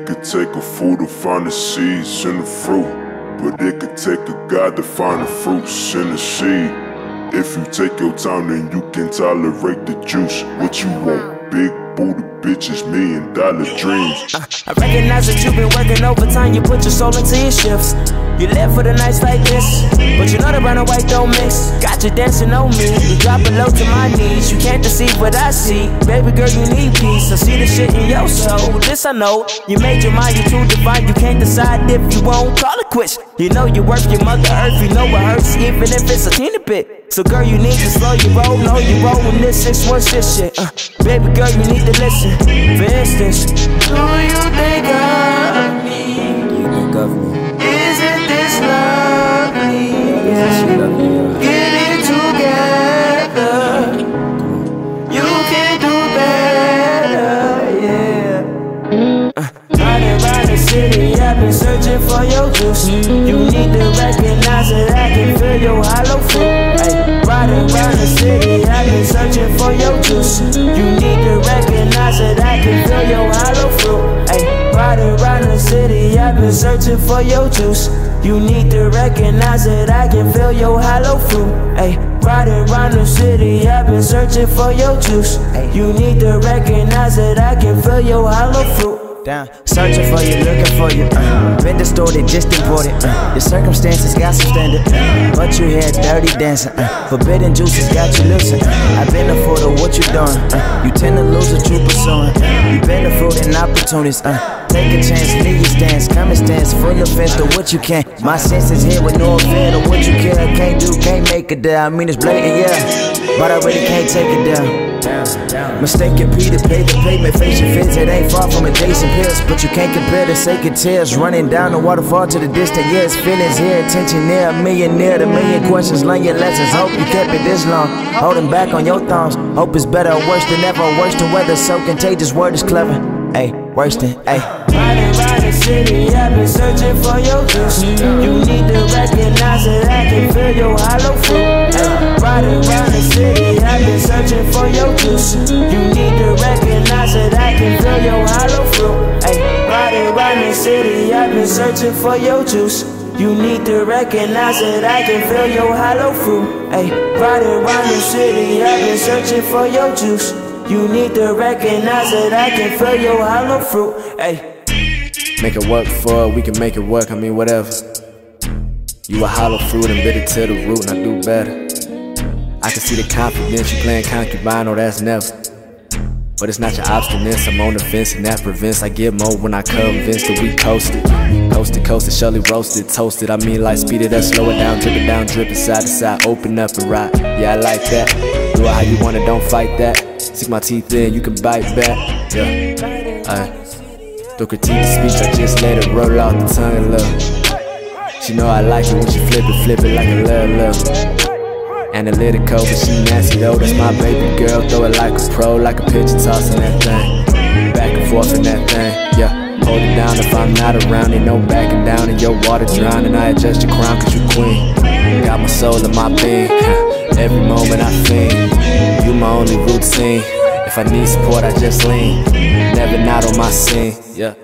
It could take a fool to find the seeds in the fruit. But it could take a God to find the fruits in the seed. If you take your time, then you can tolerate the juice. What you want? Big booty bitches, million dollar dreams. I recognize that you've been working overtime, you put your soul into your shifts. You live for the nights like this, but you know the brown and white don't mix. Got you dancing on me, you drop low to my knees. You can't deceive what I see, baby girl, you need peace. I see the shit in your soul. This I know, you made your mind, you're too divine. You can't decide if you won't call it quits. You know you work your mother earth, you know it hurts, even if it's a teeny bit. So girl, you need to slow your roll, know you roll when this six one this shit. Uh, baby girl, you need to listen. For instance, do you think around the city, I've been searching for your juice. You need to recognize that I can feel your hollow fruit. Ay, riding around the city, I've been searching for your juice. You need to recognize that I can feel your hollow fruit. Ay, riding around the city, I've been searching for your juice. You need to recognize that I can feel your hollow fruit. Ay, riding around the city, I've been searching for your juice. You need to recognize that I can feel your hollow fruit. Down, searching for you, looking for you. Uh, been distorted, just imported. Uh, your circumstances got some standard, uh, but you had dirty dancing. Uh, forbidden juices got you losing. Uh, I've been of what you doing. Uh, you tend to lose what you pursuing. Opportunities. Uh, Take a chance, stance, come and stance, full offense to what you can. My senses here with no offense to what you can, can't do, can't make it there. I mean it's blatant, yeah, but I really can't take it down. Mistaken Peter, pay the payment, face your fears. It ain't far from adjacent pills, but you can't compare the sacred tears running down the waterfall to the distant years. Feelings here, attention near, a millionaire, the million questions, learn your lessons. Hope you kept it this long, holding back on your thumbs. Hope it's better or worse than ever, worse than weather. So contagious, word is clever. Ayy, worse than, ayy. Riding around the city, I've been searching for your juice. You need to recognize that I can feel your hollow fruit. Ay, riding around the city, I've been searching for your juice. You need to recognize that I can feel your hollow fruit. Ay, riding around the city, I've been searching for your juice. You need to recognize that I can feel your hollow fruit. Ay, riding around the city, I've been searching for your juice. You need to recognize that I can feel your hollow fruit. Ay. Make it work for it, we can make it work, I mean, whatever. You a hollow fruit and bitter to the root, and I do better. I can see the confidence, you playing concubine, oh, that's never. But it's not your obstinance, I'm on the fence, and that prevents. I get more when I convince that we coasted. Coast to coast, surely roasted, toasted. I mean, like, speed it up, slow it down, drip it down, dripping side to side, open up and ride. Yeah, I like that. Do it how you want it, don't fight that. Stick my teeth in, you can bite back. Yeah, alright. Don't critique speech, I just let it roll off the tongue look. She know I like it when she flip it, flip it like a love, love. Analytical, but she nasty though, that's my baby girl. Throw it like a pro, like a pitcher tossing that thing. Back and forth in that thing, yeah. Hold it down if I'm not around, ain't no backing down in your water drowning. I adjust your crown cause you queen. Got my soul in my being, every moment I think You my only routine. If I need support, I just lean. Never not on my scene. Yeah.